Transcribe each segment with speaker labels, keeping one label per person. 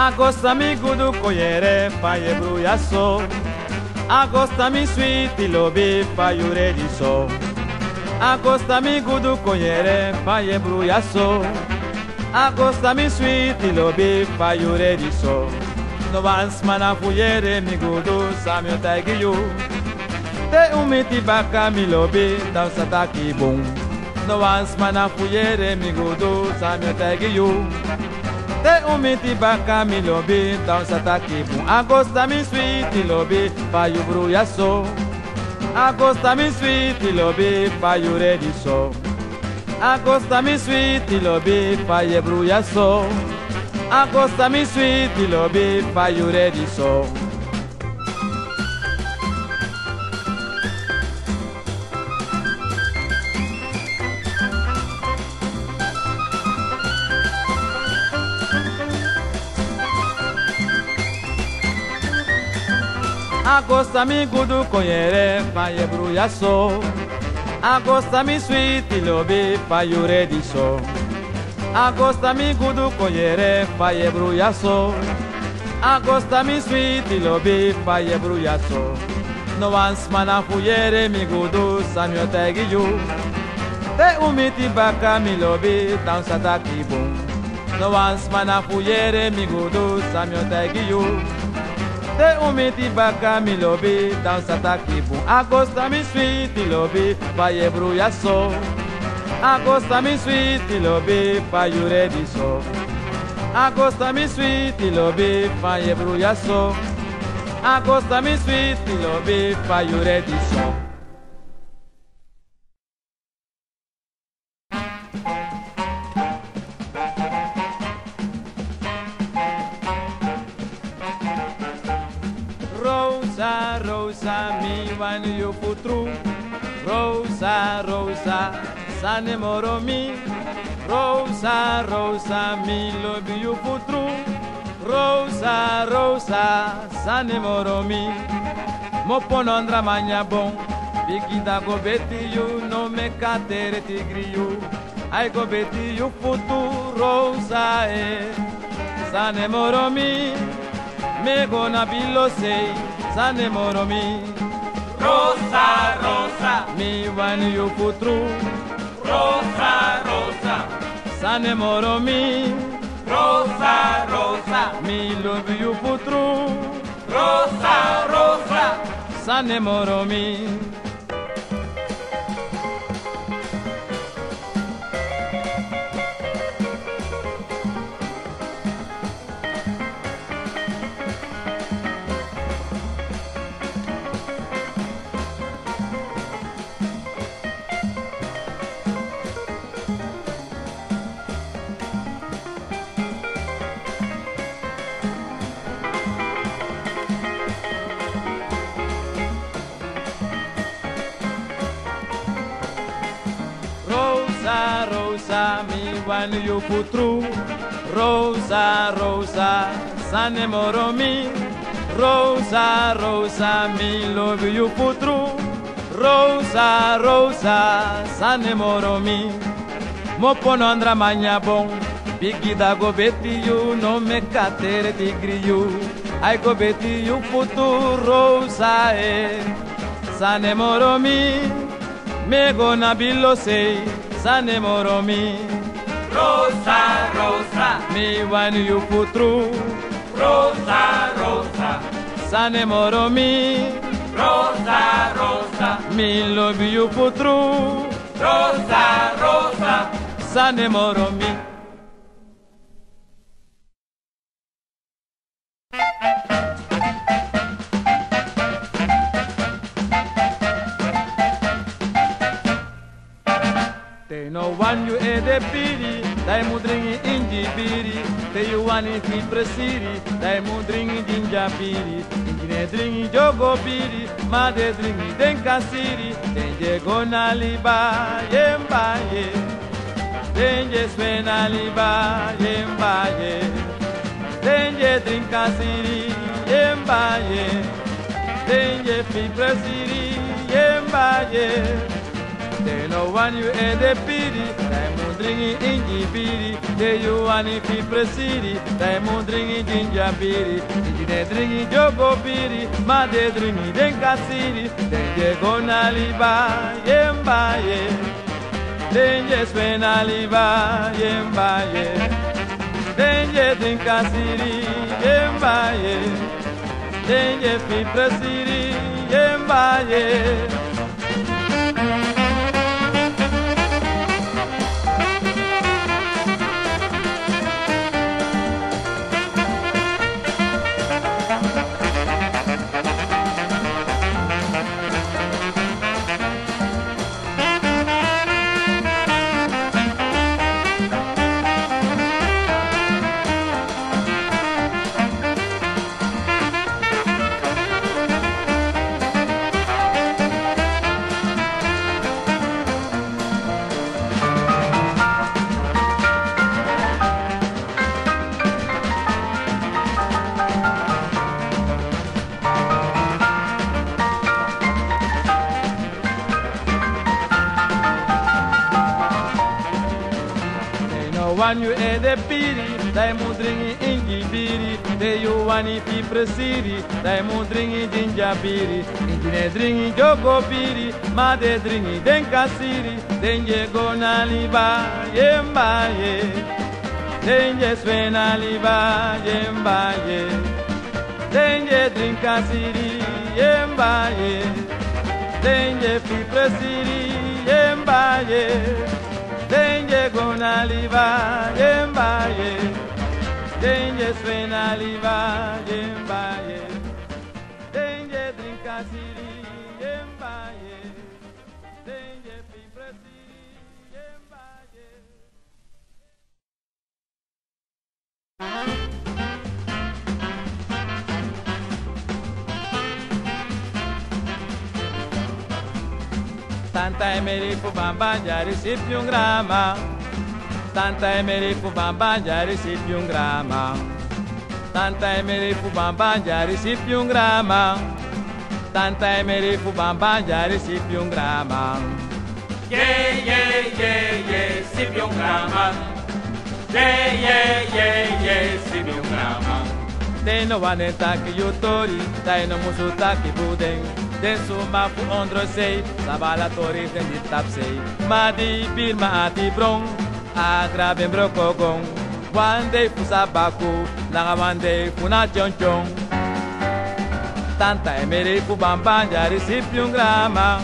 Speaker 1: Agosta mi gudu koyere pa ye bruya so Agosta mi sweet ready so. Agosta mi gudu koyere pa ye bruya so Agosta mi sweet you ready so. No once mana fuyere mi gudu samyo taigi you. Te umiti baka mi lobe dan sataki bong No once mana fuyere mi gudu samyo taigi you Te umiti baka mi lobi Down sataki bun Agosta mi sweet lobi Pa you bruya so Agosta mi sweet lobi Pa you ready so Agosta mi sweet lobi Pa ye bruya so Agosta mi sweet lobi Pa you ready so Agosta mi gudu konyere pa ye bruya so Agosta mi sweet lobe pa you ready so. Agosta mi gudu konyere pa ye bruya so Agosta mi sweet lobe pa ye bruya so No once mana fuyere mi gudu samyo tagi you. Te umiti baka mi down sataki boom. No once mana fuyere mi gudu samyo tagi you Te umiti baka mi lobi dan sataki bun Agosta mi sweet lobi pa ye bruya so Agosta mi sweet lobi pa you ready so Agosta mi sweet lobi pa ye bruya so Agosta mi lobi Rosa, Rosa, sane moro mi. Rosa, Rosa, mi love you putru. Rosa, Rosa, sane moro mi. Mopono andra manya bon. Bigida go beti you, no me katere tigri you. I go beti you putu, Rosa, eh. Sane moro mi. Me gonna be lo sane.
Speaker 2: Rosa, rosa,
Speaker 1: Mi wan you putru,
Speaker 2: rosa, rosa,
Speaker 1: sane moro mi.
Speaker 2: rosa, rosa,
Speaker 1: Mi love you putru,
Speaker 2: rosa, rosa,
Speaker 1: sane moro mi. Wan you putru. Rosa, Rosa, sane. Rosa, Rosa, mi love you putru. Rosa, Rosa, sane moro mi. Mopono andra manya bon. Bigida go beti you, no me katere tigri you. I go beti you putu, Rosa, eh. Sane moro. Me gonna be lo say, sane.
Speaker 2: Rosa, rosa,
Speaker 1: Me wan you putru,
Speaker 2: rosa, rosa,
Speaker 1: sane moro mi.
Speaker 2: rosa, rosa,
Speaker 1: Me love you putru,
Speaker 2: rosa, rosa,
Speaker 1: sane moro They no one you e de piri, dai mudringi inji biri, te you wani fi presiri, dai mudringi dinja piri, ingine dringi jogo biri, ma de dringi den kasiri, denje gona liba yemba ye, denje swena liba yemba ye, denje drink kasiri yemba ye, denje fi presiri yemba ye. They no one you e de piri, dai dringi inji biri de you ani fi presiri dai mo dringi jinja biri inji de dringi jogo biri ma de dringi den kasiri den je gona liba yemba ye. Den je swena liba yemba ye. Den je den kasiri yemba ye. Den je fi presiri yemba ye Wan you e de piri, dai mu dringi ingi biri, de you wani pi presiri, dai mu dringi jinja biri, ingi ne dringi jogo biri, ma de dringi den kasiri, denje go na liba, yemba ye, denje swena liba, yemba ye, denje drink kasiri, yemba ye, denje pi presiri, yemba ye. Denje gona liba yemba ye denje swena liba yemba Tanta emeri fu bamba jari si più un grama. Tanta emeri fu bamba jari si più un gramma. Tanta emeri fu bamba jari si più un gramma. Tanta emeri fu bamba jari si più un gramma.
Speaker 2: Yeah, yeah, yeah, yeah, si più un gramma. Yeah, yeah, yeah, yeah, si più un gramma.
Speaker 1: Dei no vanetaki yutori, dai no musutaki budeng. Den suma fu ondro sei Sabala tori den di tap sei. Madi bil ma ati brong Agra ben broko gong. One day fu sabaku Langa one day fu na chon chon Tanta emere fu bambanja recipi un grama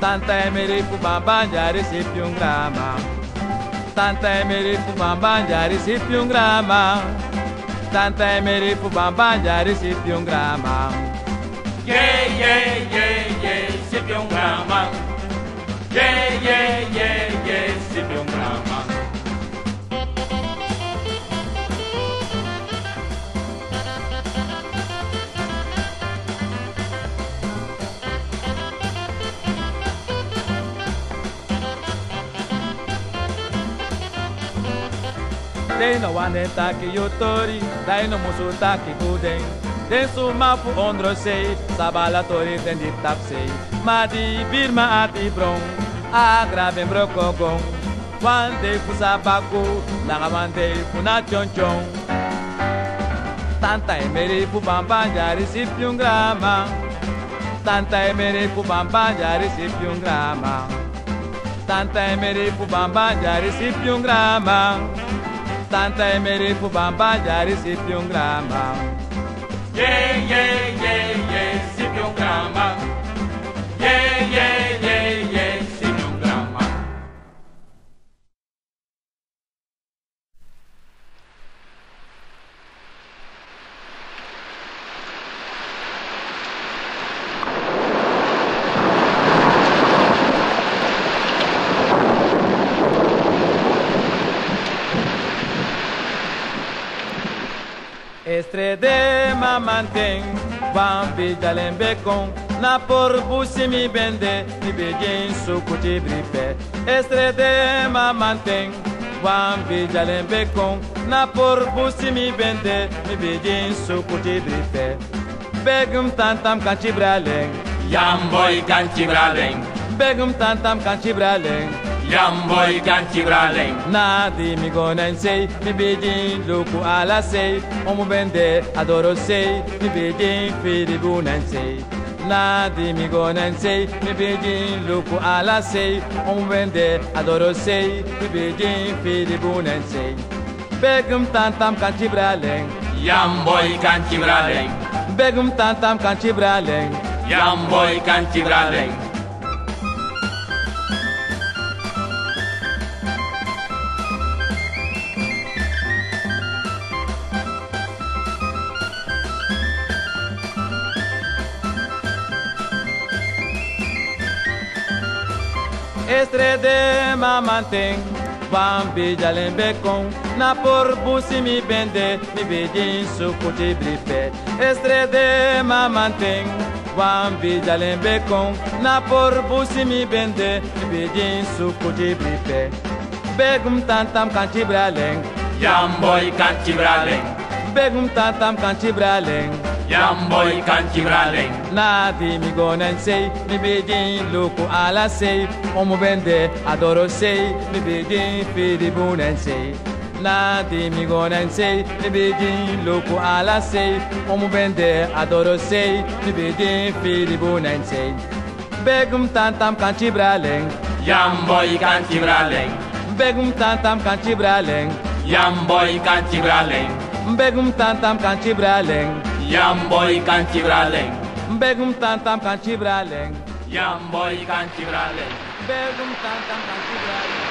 Speaker 1: Tanta emere fu bambanja recipi un grama Tanta emere fu bambanja recipi un grama Tanta emere fu grama
Speaker 2: Yeah, yeah, yeah, yeah, sipi un grama. Yeah, yeah, yeah, yeah, sipi un grama.
Speaker 1: Dei no aneta que eu Dai no musu taki Tensu mapu ondrosei, sabala tori tendi tapsei. Madi birma ati bron, agra ben brokokon. Wande kusabaku, nagamande kuna chon chon. Tanta emeri pu bambanja si um grama. Tanta emeri pu bambanja si um grama. Tanta emeri pu bambanja si um grama. Tanta emeri bambanja si um grama.
Speaker 2: Yeah, yeah, yeah, yeah, grama. Yeah, yeah, yeah, yeah, sipi un grama.
Speaker 1: Estrede mamanteng Bambi jalembe kon Na por busi mi bende Mi bejin sukuti bripe Estrede mamanteng Bambi jalembe kon Na por busi mi bende Mi bejin sukuti bripe Begum tantam kanchi braleng
Speaker 2: Yamboy canchi braleng.
Speaker 1: Begum tantam kanchi braleng
Speaker 2: Young boy can't braleng.
Speaker 1: Nadi mi gonen sei, mi bidin luku ala sei, omu bende adoro sei, mi bidin fidi bunen sei. Nadi mi gonen sei, mi bidin luku ala sei, omu bende adoro sei, mi bidin fidi bunen sei. Begum tantam kanchi braleng,
Speaker 2: Young boy can't braleng.
Speaker 1: begum tantam kanchi braleng.
Speaker 2: Young estre
Speaker 1: de mamanteng Bambi jalembe com na porbusi mi bende mi bedin sukuti bripe. Estre de mamanteng Bambi jalembe com na porbusi mi bende mi bedin sukuti bripe. Begum tantam
Speaker 2: kantibraleng Yamboy kantibraleng
Speaker 1: Begum tantam kantibraleng braleng
Speaker 2: Young boy can't braleng.
Speaker 1: Nadi mi gonen sei, mi bedin luku ala sei, omu bende adoro sei, mi bedin fidi bunen sei. Nadi mi gonen sei, mi bedin luku ala sei, omu bende adoro sei, mi bedin fidi bunen sei. Begum tantam kanchi braleng,
Speaker 2: Young boy can't braleng.
Speaker 1: begum tantam kanchi braleng,
Speaker 2: Young boy can't braleng.
Speaker 1: begum tantam kanchi
Speaker 2: Young boy can't braleng.
Speaker 1: begum tantam kanchi braleng,
Speaker 2: Young boy can't braleng.
Speaker 1: begum tantam kanchi braleng.